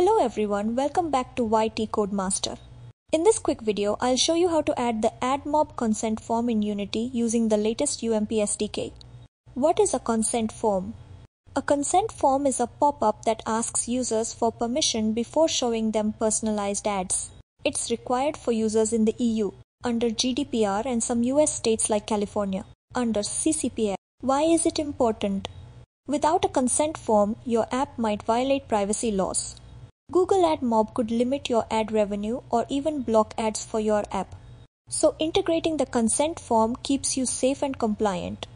Hello everyone, welcome back to YT Codemaster. In this quick video, I'll show you how to add the AdMob consent form in Unity using the latest UMP SDK. What is a consent form? A consent form is a pop-up that asks users for permission before showing them personalized ads. It's required for users in the EU, under GDPR and some US states like California, under CCPA. Why is it important? Without a consent form, your app might violate privacy laws. Google AdMob could limit your ad revenue or even block ads for your app. So integrating the consent form keeps you safe and compliant.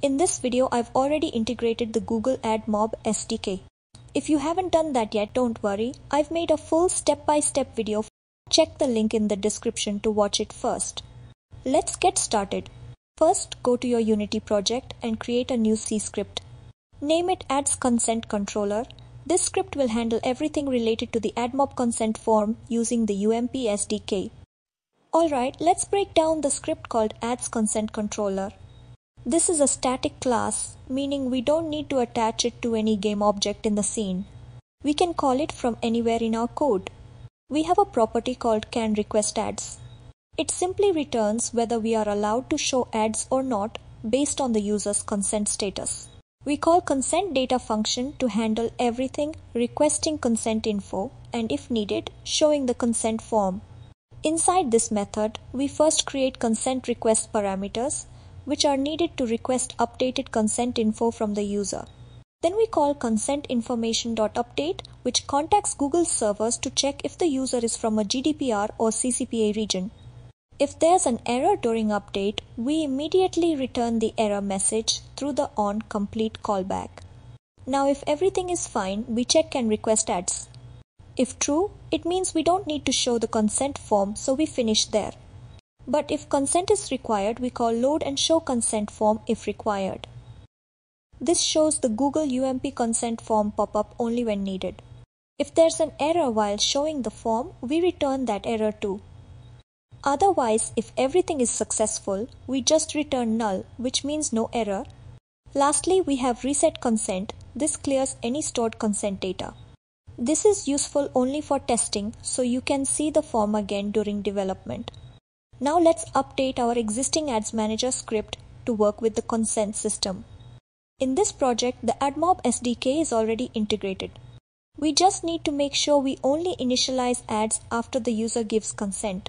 In this video, I've already integrated the Google AdMob SDK. If you haven't done that yet, don't worry. I've made a full step-by-step video. Check the link in the description to watch it first. Let's get started. First, go to your Unity project and create a new C script. Name it Ads Consent Controller this script will handle everything related to the AdMob consent form using the UMP SDK. Alright, let's break down the script called Ads Consent Controller. This is a static class, meaning we don't need to attach it to any game object in the scene. We can call it from anywhere in our code. We have a property called canRequestAds. It simply returns whether we are allowed to show ads or not based on the user's consent status. We call consent data function to handle everything requesting consent info and if needed, showing the consent form. Inside this method, we first create consent request parameters, which are needed to request updated consent info from the user. Then we call consentinformation.update which contacts Google servers to check if the user is from a GDPR or CCPA region. If there's an error during update, we immediately return the error message through the on complete callback. Now if everything is fine, we check canRequestAds. If true, it means we don't need to show the consent form, so we finish there. But if consent is required, we call load and show consent form if required. This shows the Google UMP consent form pop-up only when needed. If there's an error while showing the form, we return that error too. Otherwise, if everything is successful, we just return null, which means no error. Lastly, we have reset consent. This clears any stored consent data. This is useful only for testing, so you can see the form again during development. Now let's update our existing Ads Manager script to work with the consent system. In this project, the AdMob SDK is already integrated. We just need to make sure we only initialize ads after the user gives consent.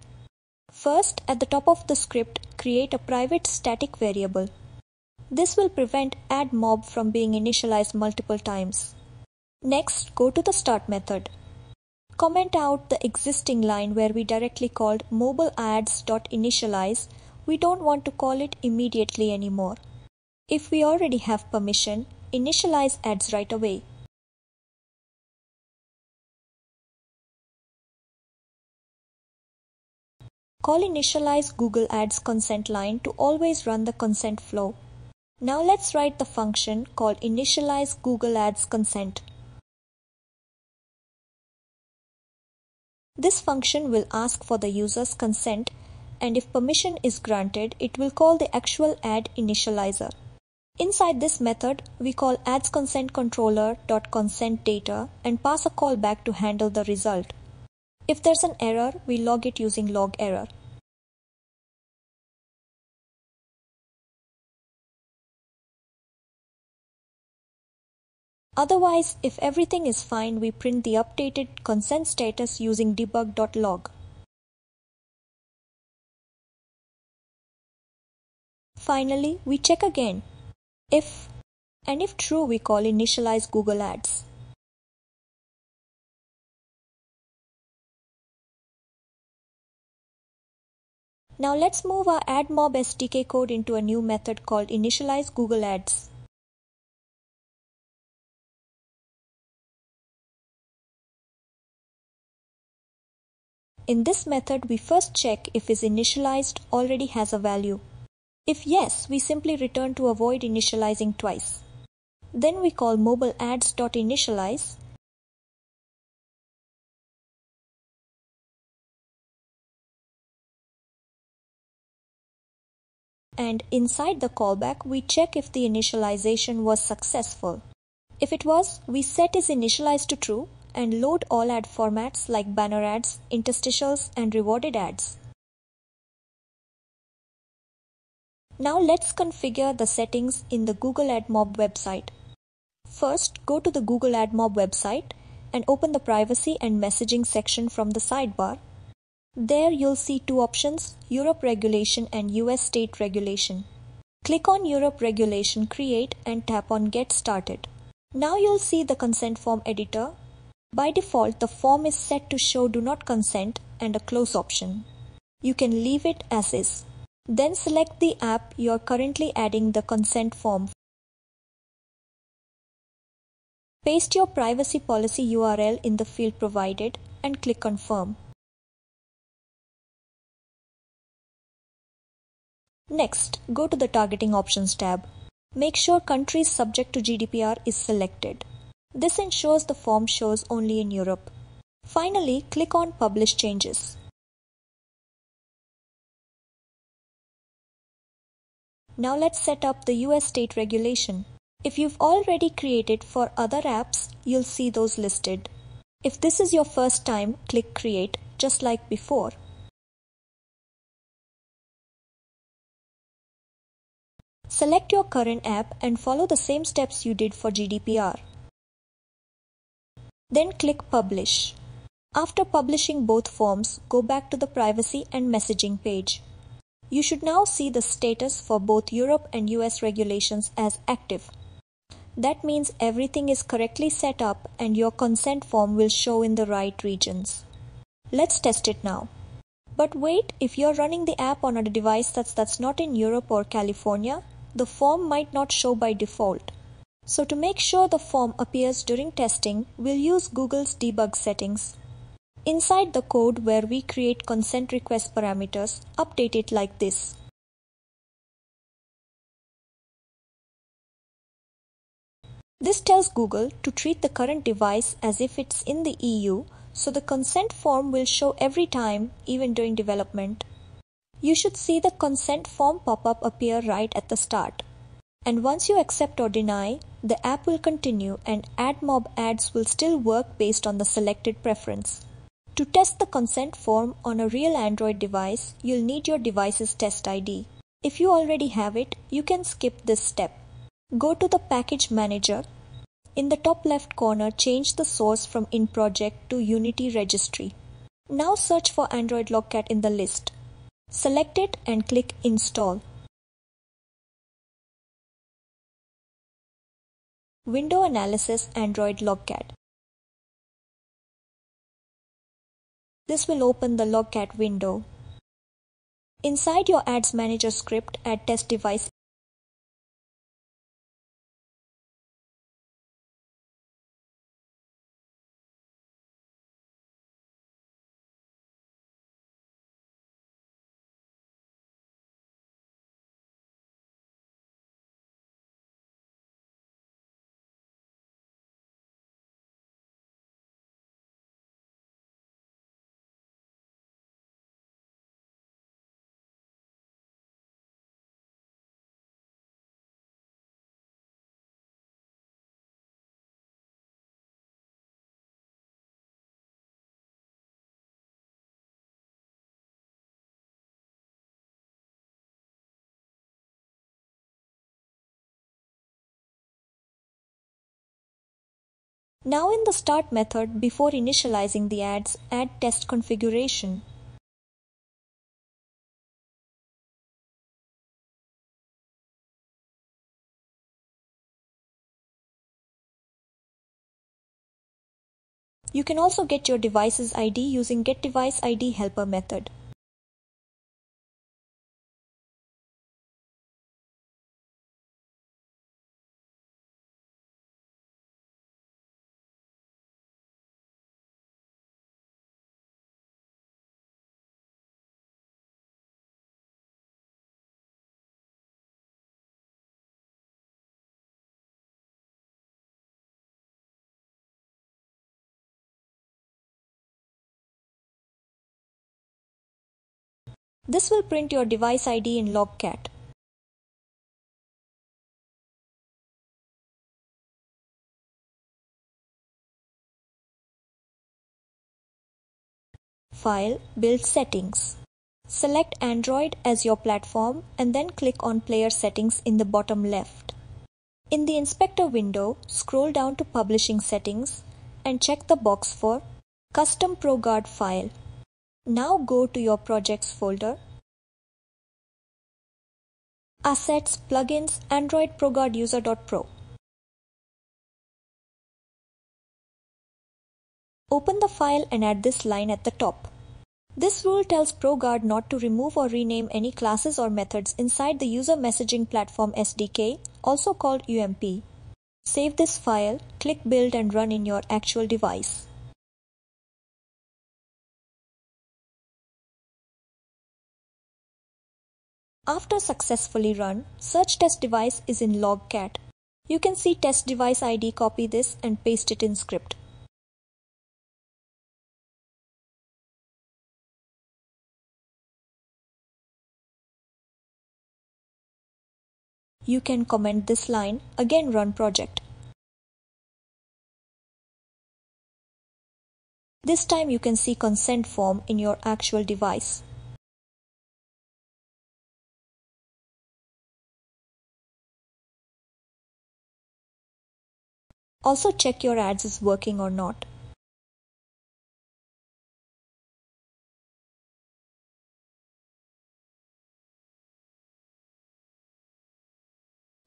First, at the top of the script, create a private static variable. This will prevent AdMob from being initialized multiple times. Next, go to the start method. Comment out the existing line where we directly called mobileads.initialize. We don't want to call it immediately anymore. If we already have permission, initialize ads right away. Call initialize Google Ads consent line to always run the consent flow. Now let's write the function called initialize Google Ads consent. This function will ask for the user's consent and if permission is granted, it will call the actual ad initializer. Inside this method, we call ads consent controller.consent data and pass a callback to handle the result. If there's an error, we log it using log error. Otherwise, if everything is fine, we print the updated consent status using debug.log. Finally, we check again. If and if true, we call initialize Google Ads. Now let's move our AdMob SDK code into a new method called initialize Google Ads. In this method, we first check if is initialized already has a value. If yes, we simply return to avoid initializing twice. Then we call mobile and inside the callback we check if the initialization was successful. If it was, we set is initialized to true and load all ad formats like banner ads, interstitials, and rewarded ads. Now let's configure the settings in the Google AdMob website. First, go to the Google AdMob website and open the privacy and messaging section from the sidebar. There you'll see two options, Europe regulation and US state regulation. Click on Europe regulation create and tap on get started. Now you'll see the consent form editor. By default, the form is set to show do not consent and a close option. You can leave it as is. Then select the app you're currently adding the consent form. Paste your privacy policy URL in the field provided and click confirm. Next, go to the targeting options tab. Make sure countries subject to GDPR is selected. This ensures the form shows only in Europe. Finally, click on publish changes. Now let's set up the US state regulation. If you've already created for other apps, you'll see those listed. If this is your first time, click create just like before. Select your current app and follow the same steps you did for GDPR. Then click publish. After publishing both forms, go back to the privacy and messaging page. You should now see the status for both Europe and US regulations as active. That means everything is correctly set up and your consent form will show in the right regions. Let's test it now. But wait, if you're running the app on a device that's, that's not in Europe or California, the form might not show by default. So to make sure the form appears during testing, we'll use Google's debug settings. Inside the code where we create consent request parameters, update it like this. This tells Google to treat the current device as if it's in the EU, so the consent form will show every time, even during development. You should see the consent form pop-up appear right at the start. And once you accept or deny, the app will continue and AdMob ads will still work based on the selected preference. To test the consent form on a real Android device, you'll need your device's test ID. If you already have it, you can skip this step. Go to the Package Manager. In the top left corner, change the source from in project to Unity Registry. Now search for Android Logcat in the list. Select it and click Install. Window Analysis Android Logcat. This will open the Logcat window. Inside your Ads Manager script, add test device Now in the start method, before initializing the ads, add test configuration. You can also get your device's ID using getDeviceID helper method. This will print your device ID in Logcat. File, Build Settings. Select Android as your platform and then click on Player Settings in the bottom left. In the inspector window, scroll down to Publishing Settings and check the box for Custom ProGuard file. Now go to your Projects folder. Assets, Plugins, Android ProGuard User.pro. Open the file and add this line at the top. This rule tells ProGuard not to remove or rename any classes or methods inside the User Messaging Platform SDK, also called UMP. Save this file, click Build and run in your actual device. After successfully run, search test device is in logcat. You can see test device ID copy this and paste it in script. You can comment this line, again run project. This time you can see consent form in your actual device. Also check your ads is working or not.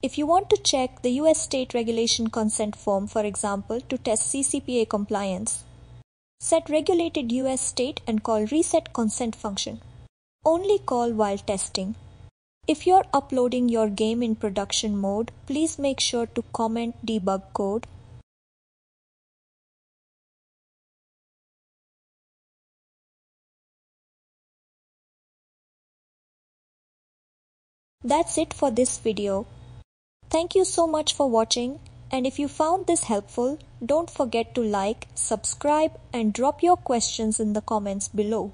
If you want to check the US state regulation consent form, for example, to test CCPA compliance, set regulated US state and call reset consent function. Only call while testing. If you're uploading your game in production mode, please make sure to comment debug code. That's it for this video. Thank you so much for watching and if you found this helpful, don't forget to like, subscribe and drop your questions in the comments below.